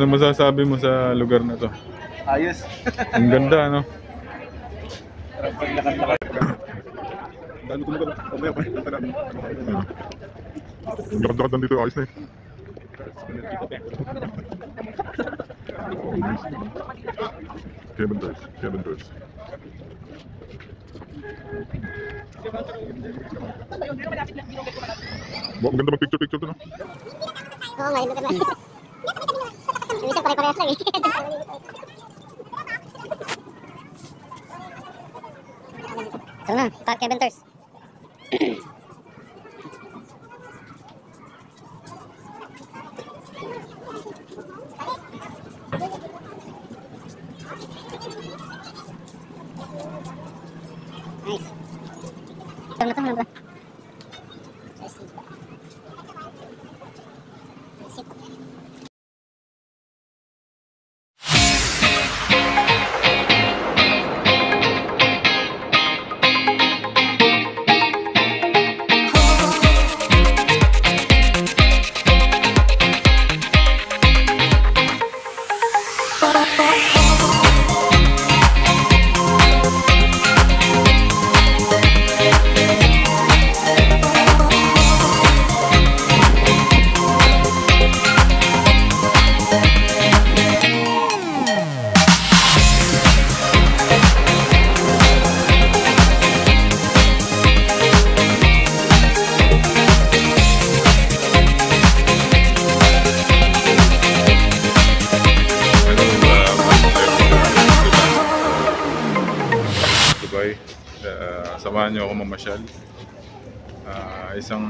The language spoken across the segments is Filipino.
Ano masasabi mo sa lugar na to? Ayos. Ang ganda, ano? Ang lakad-lakad dito, ayos na eh. Kevin Doors, Kevin Doors. Ang ganda mag-picture-picture to, no? Oo yun na. Minsan pare-parehas lang eh. Ito na, Park Kevin Tours. Nice. Ito na to, Uh, samahan niyo ako mamasyal. Ah, isang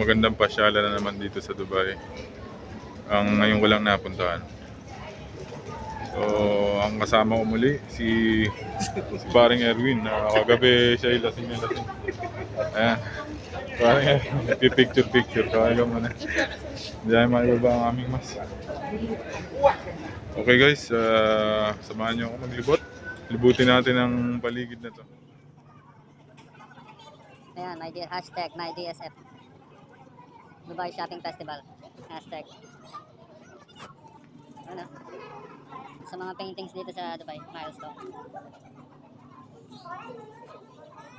magandang pasyalan na naman dito sa Dubai. Ang ngayon ko lang napuntahan. So, ang kasama ko muli, si, si paring Erwin. na kagabi siya ilasing niya lasing. Ayan. Paring Erwin, nagpipicture-picture. Kaya mo na. Tayo maibaba ang aming mas. Okay guys, ah, samahan niyo ako maglibot. Libutin natin ang paligid na to. Ayan, my hashtag my DSF. Dubai Shopping Festival. Hashtag. Ano? Sa mga paintings dito sa Dubai, milestone.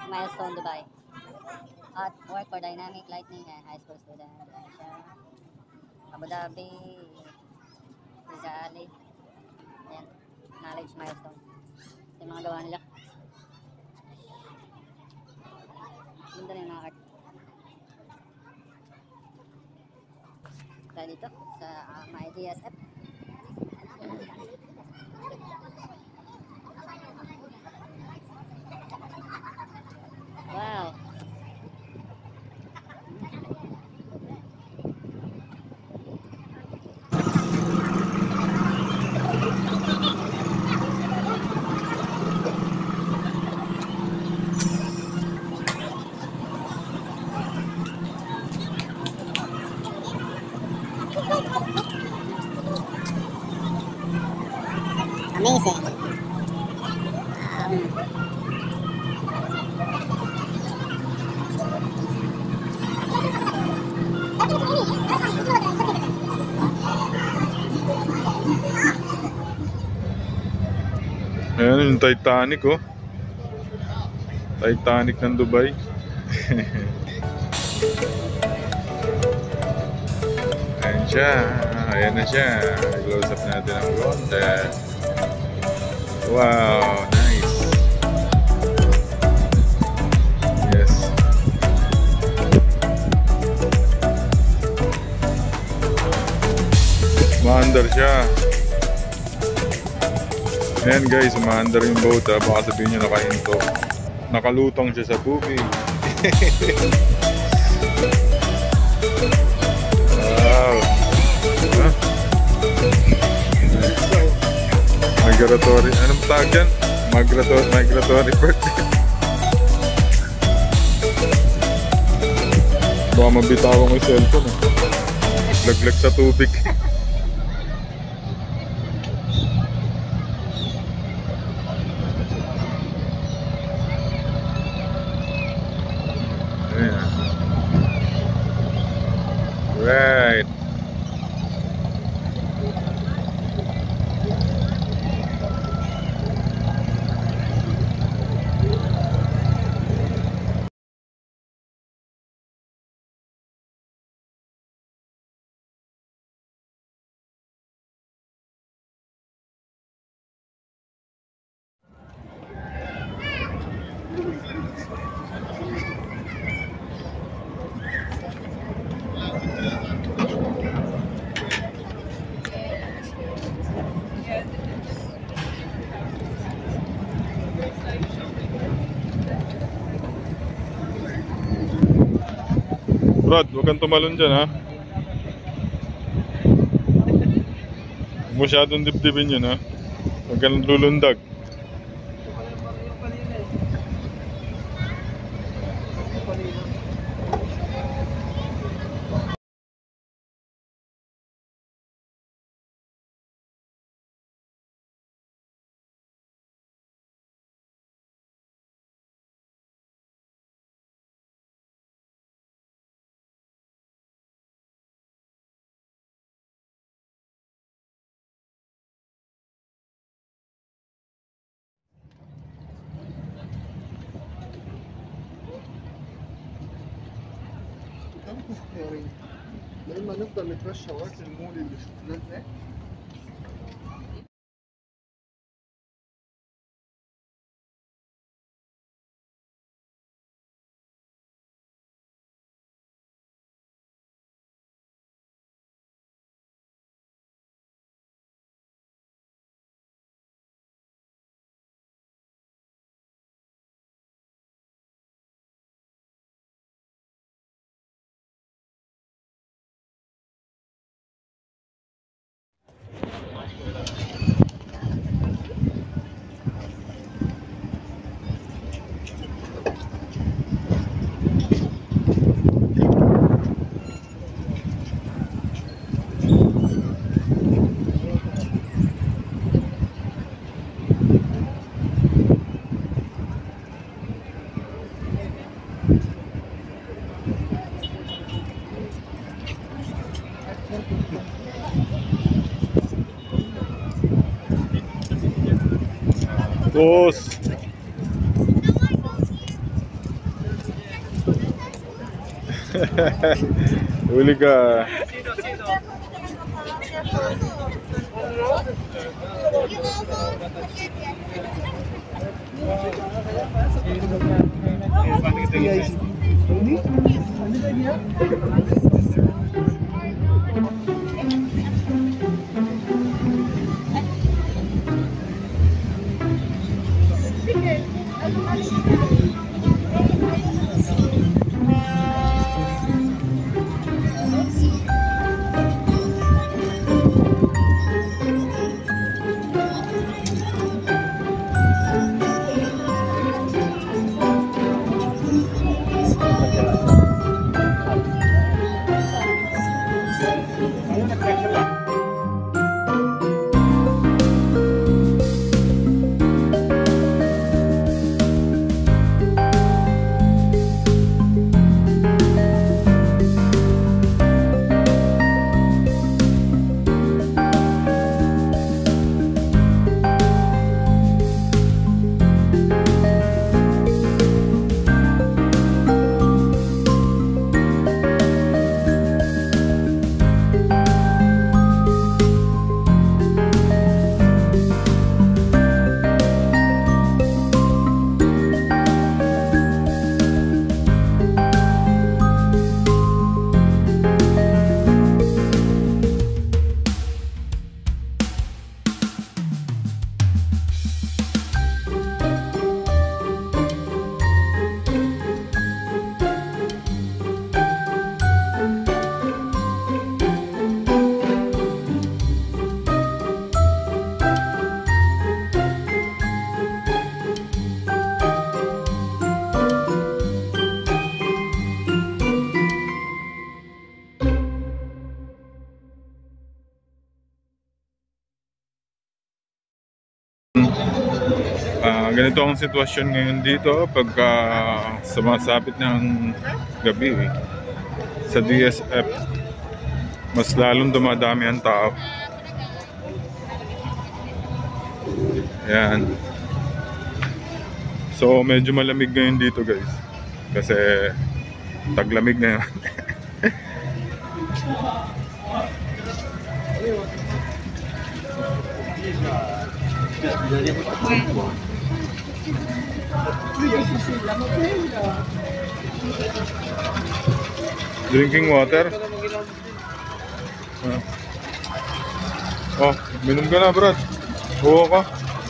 Milestone Dubai. At work for dynamic lighting and high school student. Ayan siya. Abu Dhabi. Rizali. Ayan. Knowledge milestone. Yung mga gawa nila. Ganda rin yung mga. Tayo dito sa uh, my DSF. Wow. Amazing. Um, Ayan yung Titanic oh. Titanic ng Dubai. Ayan siya. Ayan na siya. Close up natin ang konti. Wow, nice. Yes. Maandar siya. Ayan guys, umaandar yung boat ha. Baka sabihin nyo nakahinto. Nakalutang siya sa tubig. wow. Migratory. Anong tawag yan? Migratory, migratory bird. Baka mabitawan ko yung cellphone. Eh. Laglag sa tubig. Ayan. Right. Brad, huwag kang tumalon dyan ha. Masyadong dibdibin yun ha. Huwag kang lulundag. اختيارين يا إما نفضل نتمشى وقت المول اللي شفناه هناك bagus Ulika Ini ganito ang sitwasyon ngayon dito pagka sumasapit ng gabi eh. sa DSF mas lalong dumadami ang tao. Yan so medyo malamig ngayon dito guys. Kasi taglamig ngayon Drinking water? Ah. Oh, minum ka na, Brad. Oo ka.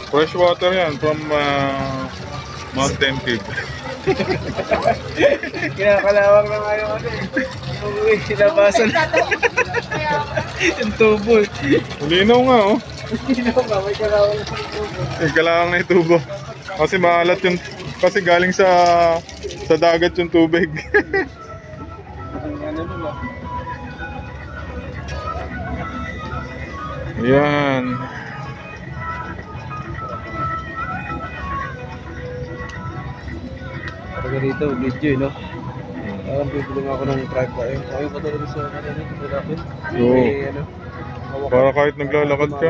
Fresh water yan from ah, Mountain Cave. Kinakalawang na nga yung ano eh. Uy, labasan. Yung tubo. eh. Linaw nga oh. Ko ba, may kalawan ng tubo. Yung kalawang na yung tubo. Kasi maalat yung... Kasi galing sa... Sa dagat yung tubig. Yan. Talaga dito, video no? Parang bibili ako ng tripod. Ayun, ayaw ko talaga sa ano dito. Oo. Para kahit naglalakad ka.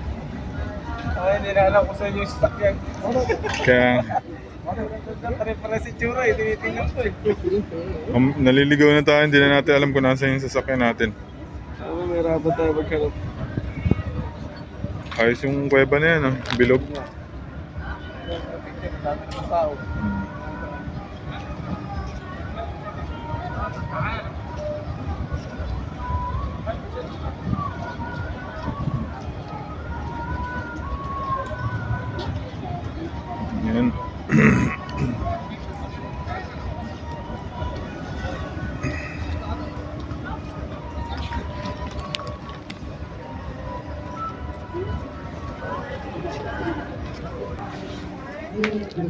Ay, hindi na alam ko sa inyo yung sasakyan. Kaya... Pare-pare si Chura, eh, tinitingnan ko eh. Um, naliligaw na tayo, hindi na natin alam kung nasa yung sasakyan natin. Ano, may rabat tayo maghanap. Ayos yung kuweba na yan, oh. bilog. Dami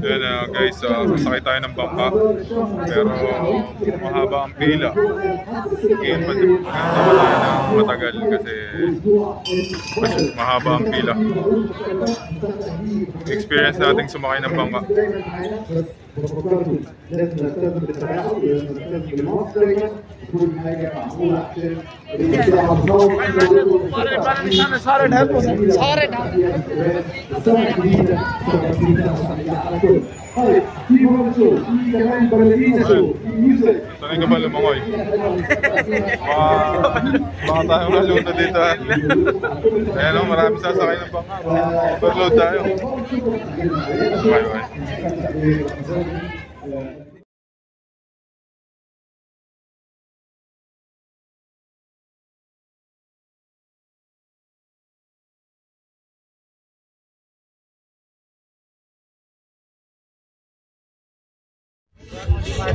Yan ah, guys, uh, sasakay tayo ng bangka. Pero mahaba ang pila. Mag magkakama tayo ng matagal kasi mas mahaba ang pila. Experience nating sumakay ng bangka. بروتوكولاتو لازم نلتزم بالتفاعل ولازم نلتزم بالمنص دايما حاجة معموله عشان صار الهم صار الهم Sanay ka ba lumangoy? Mga, mga tayo maluto dito ha. Ayan o, marami sasakay ng bangka. Overload tayo. Bye bye.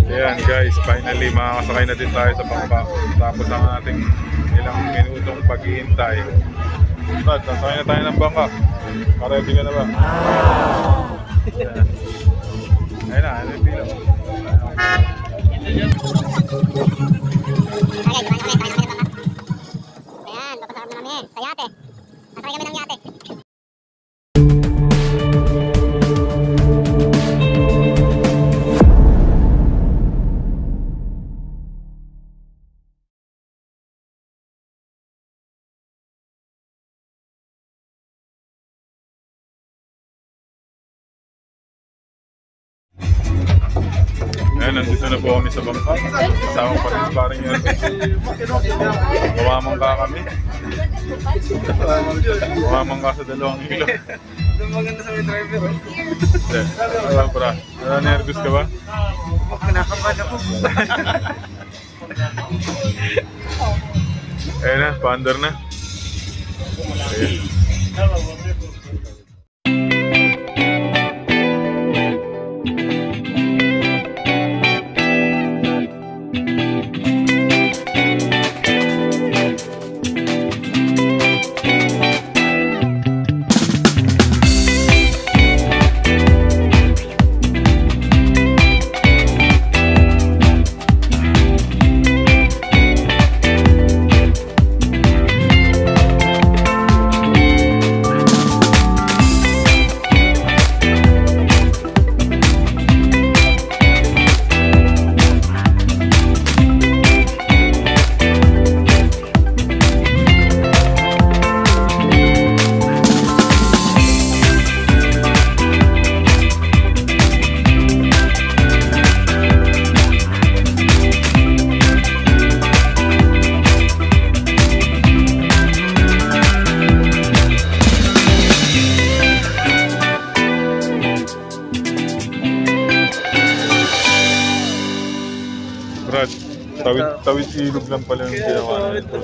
Ayan guys, finally makakasakay na din tayo sa bangka. Tapos ang ating ilang minutong paghihintay. Brad, sasakay na tayo ng bangka. Ready ka na ba? Ayan. Ayun na, ano yung pila? Ayan, papasakap na namin sa yate. Nasakay kami ng yate. Ayan, nandito na po kami sa bangka. Kasama pa rin parang yan. Mawamang ka kami. Mawamang ka sa dalawang ilo. Doon maganda sa may driver. oh. Hindi. Alam ko na. Ano, nervous ka ba? Oh, kinakabahan ako. Ayan na, paandar na. Ayan. tawid ilog lang pala yung ginawa na ito.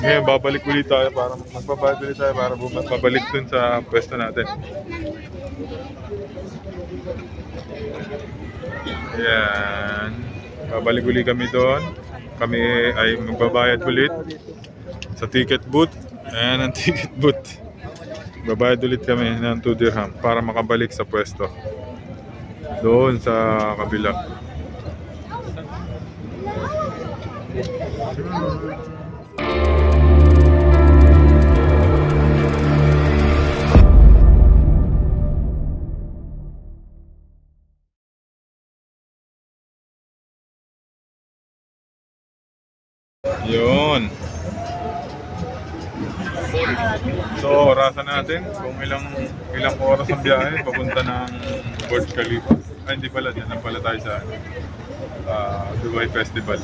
Ngayon, babalik ulit tayo para magbabayad ulit tayo para babalik dun sa pwesto natin. Ayan. Babalik ulit kami doon. Kami ay magbabayad ulit sa ticket booth. Ayan ang ticket booth. Babayad ulit kami ng 2 dirham para makabalik sa pwesto. Doon sa kabila. Yun. So, orasan natin kung ilang ilang oras ang biyahe papunta ng Burj Khalifa. Ay, hindi pala. Diyan lang pala tayo sa ah, Dubai Festival.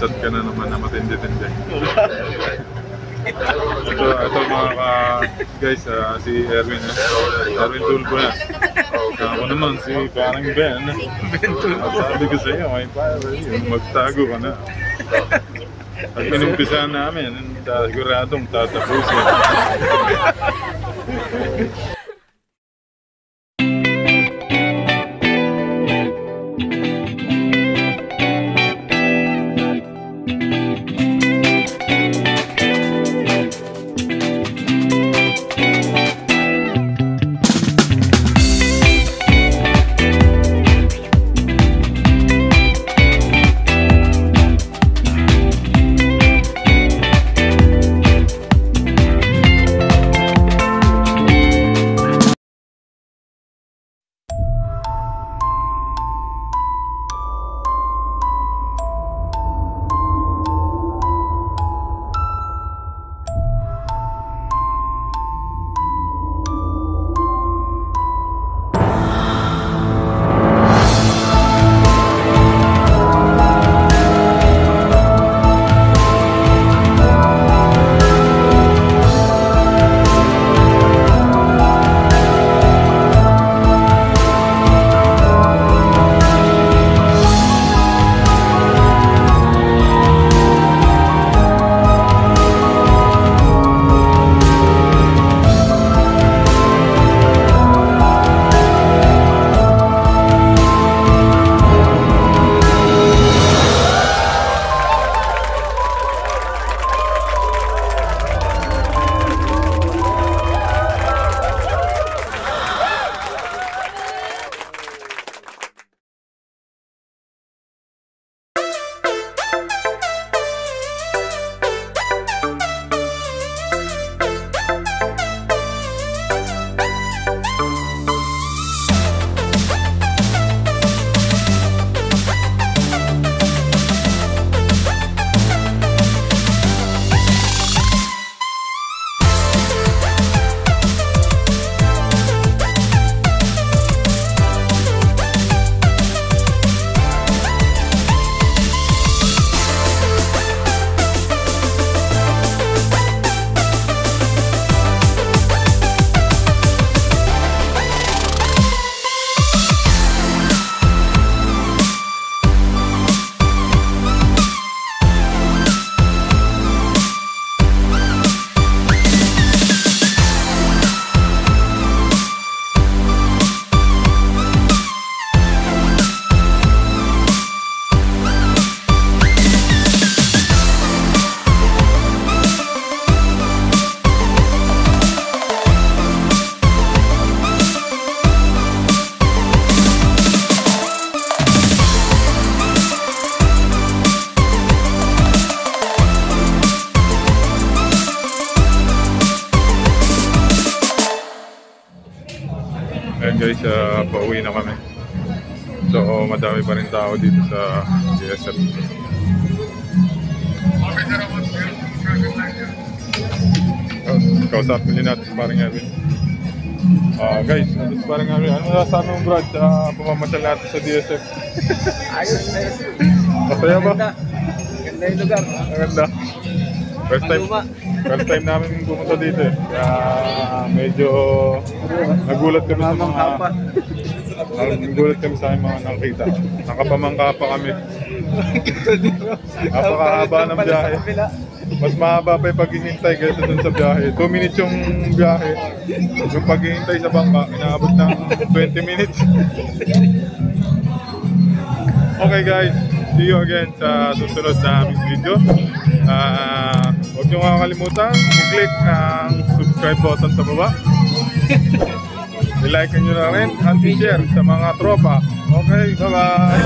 Chat ka na naman na matindi-tindi. ito, ito mga ka, guys, ah, si Erwin. Eh. Erwin Tulpo na. Ako naman si parang Ben. Sabi ko sa iyo, may power yun. Magtago ka na. At inumpisahan namin, siguradong tatapusin. madami pa rin tao dito sa GSF. Kausapin din natin parang Erwin. Ah, guys, si parang Erwin? Ano masasabi mo Brad sa pamamasyal natin sa DSF? Ayos, ayos. Masaya ba? Ganda. Ganda yung lugar. Maganda. First time. First time namin pumunta dito eh. Kaya medyo nagulat kami sa mga... Mamangha pa. Nagulat kami sa aming mga nakita. Nakapamangka pa kami. Napakahaba ng biyahe. Mas mahaba pa yung paghihintay kaysa dun sa biyahe. 2 minutes yung biyahe. Yung paghihintay sa bangka, inaabot ng 20 minutes. Okay guys, see you again sa susunod na aming video. Ah, huwag niyo kakalimutan, i-click ang subscribe button sa baba. I-like nyo na rin at i-share sa mga tropa. Okay, bye-bye!